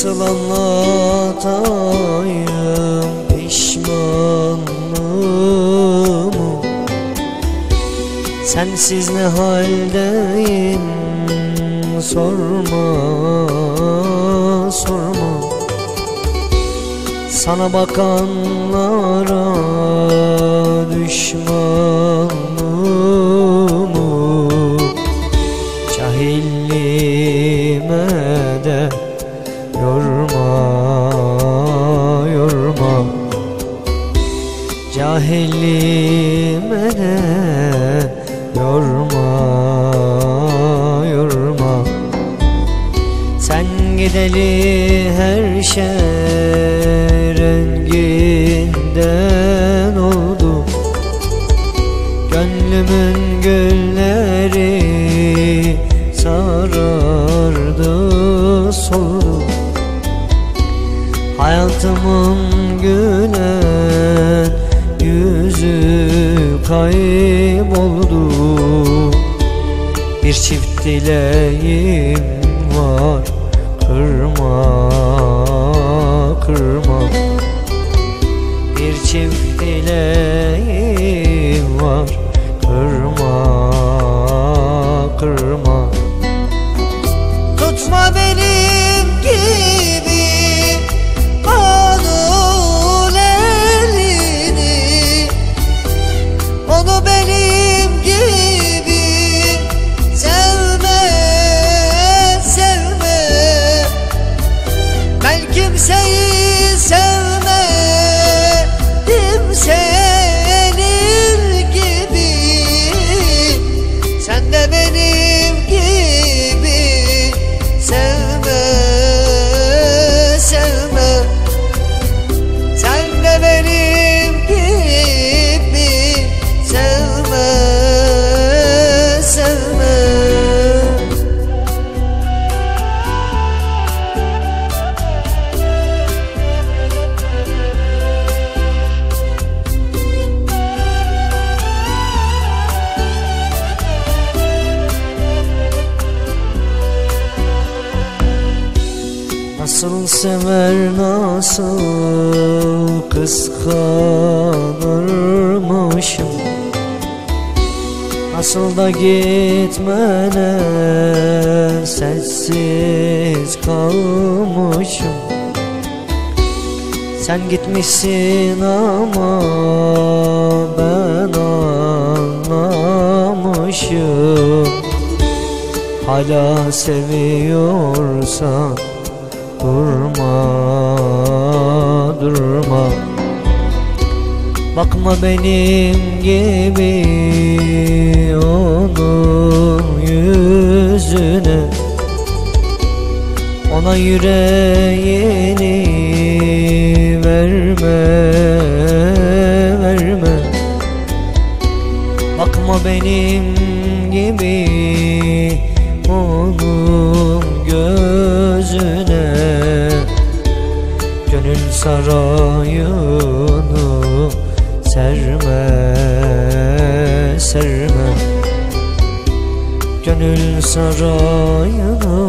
Nasıl anlatayım pişmanlığımı? Sensiz ne haldeyim? Sorma sorma. Sana bakanlara düşmanlığımı De yorma yorma. Sen gideli her şey renginden oldu. Gönlümün gülleri sarardı soldu Hayatımın gülen kayboldu Bir çift dileğim var. Kırma kırma. Bir çift dileğim var Nasıl sever nasıl kıskanırmışım? Nasıl da gitmene sessiz kalmışım? Sen gitmişsin ama ben anlamışım. Hala seviyorsan Durma, durma. Bakma benim gibi onun yüzüne. Ona yüreğini verme, verme. Bakma benim gibi onun gözüne Gönül sarayını serme, serme. Gönül sarayını